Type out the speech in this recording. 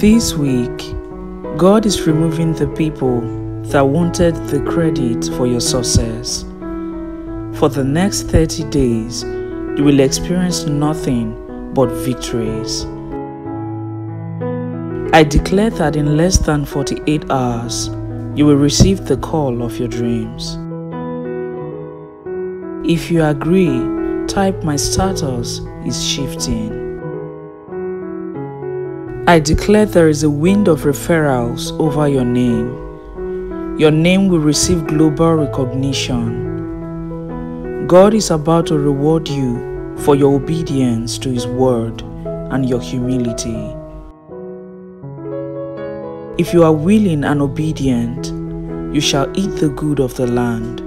This week, God is removing the people that wanted the credit for your success. For the next 30 days, you will experience nothing but victories. I declare that in less than 48 hours, you will receive the call of your dreams. If you agree, type my status is shifting. I declare there is a wind of referrals over your name. Your name will receive global recognition. God is about to reward you for your obedience to His word and your humility. If you are willing and obedient, you shall eat the good of the land.